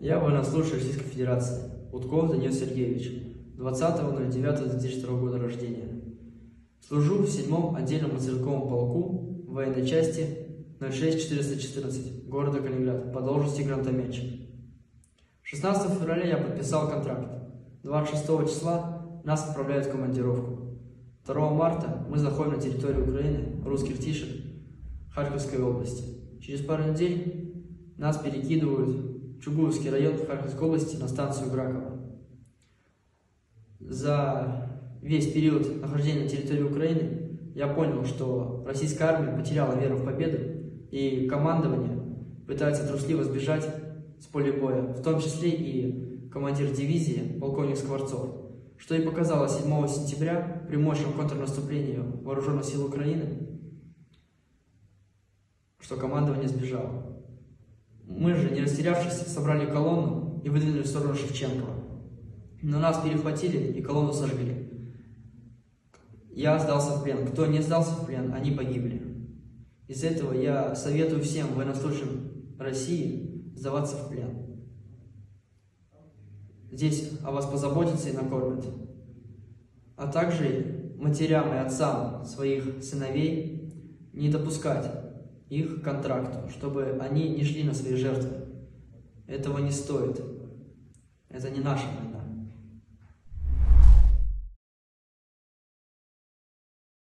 Я военнослужащий Российской Федерации. Утков Данил Сергеевич. 20.09.2002 года рождения. Служу в 7-м отдельном мотострелковом полку военной части 06414 города Калининград по должности гранатометчик. 16 февраля я подписал контракт. 26 числа нас отправляют в командировку. 2 марта мы заходим на территорию Украины, русских тишек, Харьковской области. Через пару недель нас перекидывают Чугуевский район Харьковской области на станцию Граково. За весь период нахождения на территории Украины я понял, что российская армия потеряла веру в победу, и командование пытается трусливо сбежать с поля боя, в том числе и командир дивизии, полковник Скворцов, что и показало 7 сентября при мощном контрнаступлении вооруженных сил Украины, что командование сбежало. Мы же, не растерявшись, собрали колонну и выдвинули в сторону Шевченкова. Но нас перехватили и колонну сожгли. Я сдался в плен. Кто не сдался в плен, они погибли. Из-за этого я советую всем военнослужащим России сдаваться в плен. Здесь о вас позаботятся и накормят. А также матерям и отцам своих сыновей не допускать их контракту, чтобы они не шли на свои жертвы. Этого не стоит. Это не наша война.